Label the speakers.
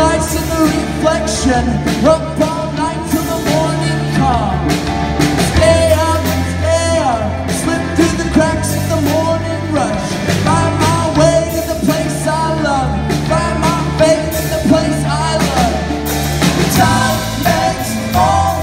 Speaker 1: lights in the reflection, up all night till the morning comes. Stay up, stay up, slip through the cracks in the morning rush. Find my way to the place I love, find my faith in the place I love. Time makes all.